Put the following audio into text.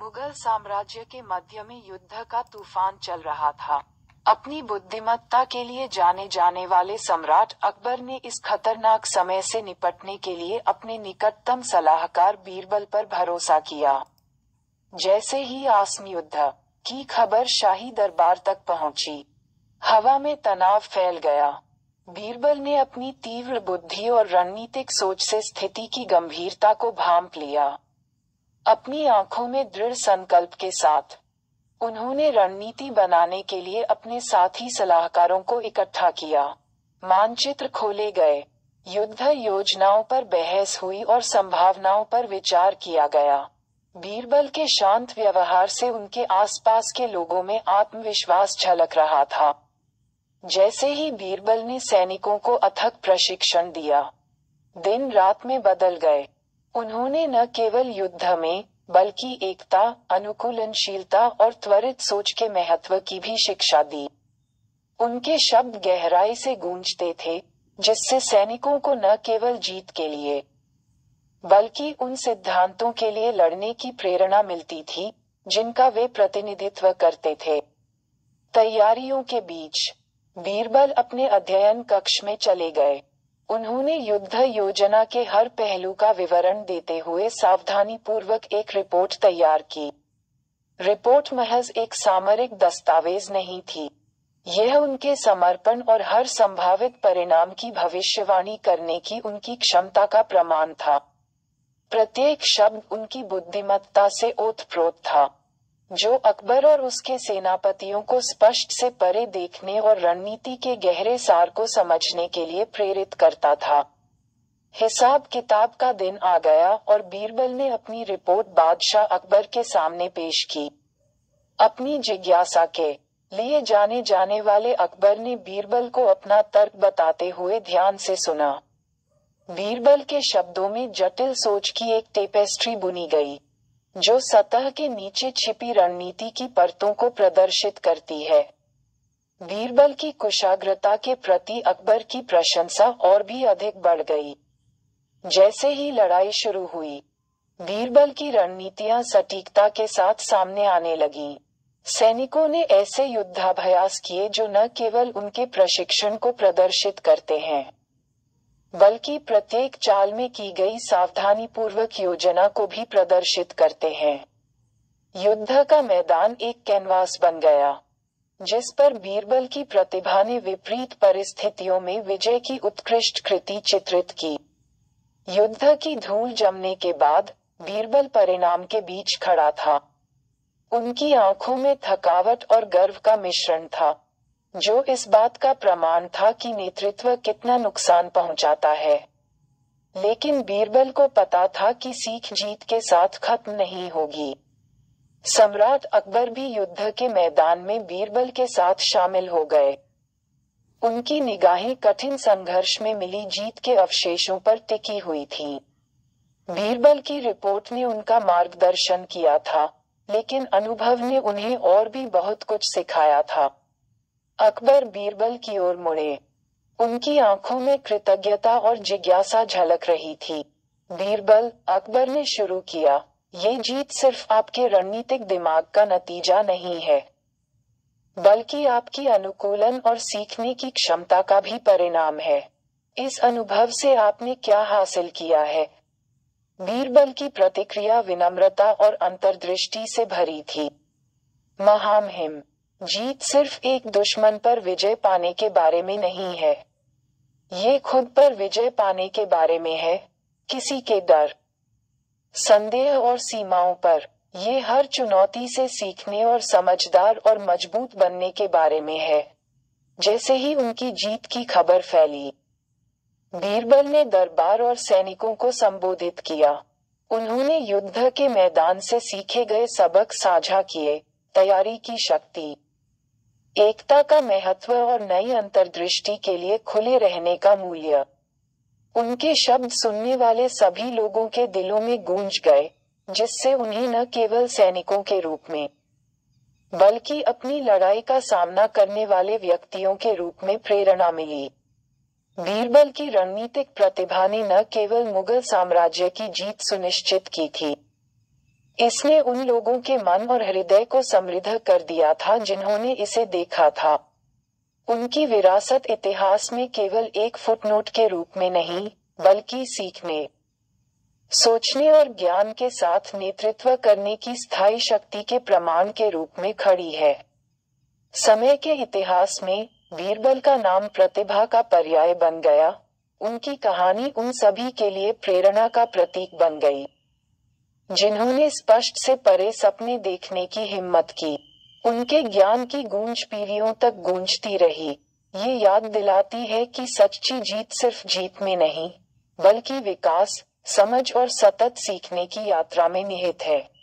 मुगल साम्राज्य के मध्य में युद्ध का तूफ़ान चल रहा था। अपनी बुद्धिमत्ता के लिए जाने जाने वाले सम्राट अकबर ने इस खतरनाक समय से निपटने के लिए अपने निकटतम सलाहकार बीरबल पर भरोसा किया। जैसे ही आसम युद्ध की खबर शाही दरबार तक पहुँची, हवा में तनाव फैल गया। बीरबल ने अपनी तीव्र बुद्धि और रणनीतिक सोच से स्थिति की गंभीरता को भांप लिया। अपनी आँखों में दृढ़ संकल्प के साथ। उन्होंने रणनीति बनाने के लिए अपने साथी सलाहकारों को इकट्ठा किया। मानचित्र खोले गए। युद्ध योजनाओं पर बहस हुई और संभावनाओं पर विचार किया गया। बीरबल के शांत व्यवहार से उनके आसपास के लोगों में आत्मविश्वास झलक रहा था। जैसे ही बीरबल ने सैनिकों को अथक प्रशिक्षण दिया, दिन रात में बदल गए। उन्होंने न केवल युद्ध में, बल्कि एकता, अनुकूलनशीलता और त्वरित सोच के महत्व की भी शिक्षा दी। उनके शब्द गहराई से गूंजते थे, जिससे सैनिकों को न केवल जीत के लिए, बल्कि उन सिद्धांतों के लिए लड़ने की प्रेरणा मिलती थी, जिनका वे प्रतिनिधित्व करते थे। तैयारियों के बीच, बीरबल अपने अध्ययन कक्ष में चले गए। उन्होंने युद्ध योजना के हर पहलू का विवरण देते हुए सावधानी पूर्वक एक रिपोर्ट तैयार की। रिपोर्ट महज एक सामरिक दस्तावेज़ नहीं थी। यह उनके समर्पण और हर संभावित परिणाम की भविष्यवाणी करने की उनकी क्षमता का प्रमाण था। प्रत्येक शब्द उनकी बुद्धिमत्ता से ओतप्रोत था। जो अकबर और उसके सेनापतियों को स्पष्ट से परे देखने और रणनीति के गहरे सार को समझने के लिए प्रेरित करता था। हिसाब किताब का दिन आ गया और बीरबल ने अपनी रिपोर्ट बादशाह अकबर के सामने पेश की। अपनी जिज्ञासा के लिए जाने जाने वाले अकबर ने बीरबल को अपना तर्क बताते हुए ध्यान से सुना। बीरबल के शब्दों में जटिल सोच की एक टेपेस्ट्री बुनी गई। जो सतह के नीचे छिपी रणनीति की परतों को प्रदर्शित करती है। बीरबल की कुशाग्रता के प्रति अकबर की प्रशंसा और भी अधिक बढ़ गई। जैसे ही लड़ाई शुरू हुई बीरबल की रणनीतियाँ सटीकता के साथ सामने आने लगीं। सैनिकों ने ऐसे युद्धाभ्यास किए जो न केवल उनके प्रशिक्षण को प्रदर्शित करते हैं बल्कि प्रत्येक चाल में की गई सावधानी पूर्वक योजना को भी प्रदर्शित करते हैं। युद्ध का मैदान एक कैनवास बन गया, जिस पर बीरबल की प्रतिभा ने विपरीत परिस्थितियों में विजय की उत्कृष्ट कृति चित्रित की। युद्ध की धूल जमने के बाद बीरबल परिणाम के बीच खड़ा था। उनकी आँखों में थकावट और गर्व का मिश्रण था। जो इस बात का प्रमाण था कि नेतृत्व कितना नुकसान पहुंचाता है। लेकिन बीरबल को पता था कि सीख जीत के साथ खत्म नहीं होगी। सम्राट अकबर भी युद्ध के मैदान में बीरबल के साथ शामिल हो गए। उनकी निगाहें कठिन संघर्ष में मिली, जीत के अवशेषों पर टिकी हुई थीं। बीरबल की रिपोर्ट ने उनका मार्गदर्शन किया था, लेकिन अनुभव ने उन्हें और भी बहुत कुछ सिखाया था। अकबर बीरबल की ओर मुड़े। उनकी आँखों में कृतज्ञता और जिज्ञासा झलक रही थी। बीरबल, अकबर ने शुरू किया, ये जीत सिर्फ़ आपके रणनीतिक दिमाग का नतीजा नहीं है। बल्कि आपकी अनुकूलन और सीखने की क्षमता का भी परिणाम है। इस अनुभव से आपने क्या हासिल किया है? बीरबल की प्रतिक्रिया विनम्रता और अंतर्दृष्टि से भरी थी। महामहिम जीत सिर्फ़ एक दुश्मन पर विजय पाने के बारे में नहीं है। ये खुद पर विजय पाने के बारे में है, किसी के डर। संदेह और सीमाओं पर, ये हर चुनौती से सीखने और समझदार और मज़बूत बनने के बारे में है। जैसे ही उनकी जीत की खबर फैली, बीरबल ने दरबार और सैनिकों को संबोधित किया। उन्होंने युद्ध के मैदान से सीखे गए सबक साझा किए, तैयारी की शक्ति। एकता का महत्व और नई अंतर्दृष्टि के लिए खुले रहने का मूल्य। उनके शब्द सुनने वाले सभी लोगों के दिलों में गूंज गए, जिससे उन्हें न केवल सैनिकों के रूप में, बल्कि अपनी लड़ाई का सामना करने वाले व्यक्तियों के रूप में प्रेरणा मिली। बीरबल की रणनीतिक प्रतिभा ने न केवल मुगल साम्राज्य की जीत सुनिश्चित की थी इसने उन लोगों के मन और हृदय को समृद्ध कर दिया था जिन्होंने इसे देखा था। उनकी विरासत इतिहास में केवल एक फुटनोट के रूप में नहीं, बल्कि सीखने, सोचने और ज्ञान के साथ नेतृत्व करने की स्थायी शक्ति के प्रमाण के रूप में खड़ी है। समय के इतिहास में बीरबल का नाम प्रतिभा का पर्याय बन गया। उनकी कहानी उन सभी के लिए प्रेरणा का प्रतीक बन गई। जिन्होंने स्पष्ट से परे सपने देखने की हिम्मत की। उनके ज्ञान की गूंज पीढ़ियों तक गूंजती रही। ये याद दिलाती है कि सच्ची जीत सिर्फ़ जीत में नहीं, बल्कि विकास, समझ और सतत सीखने की यात्रा में निहित है।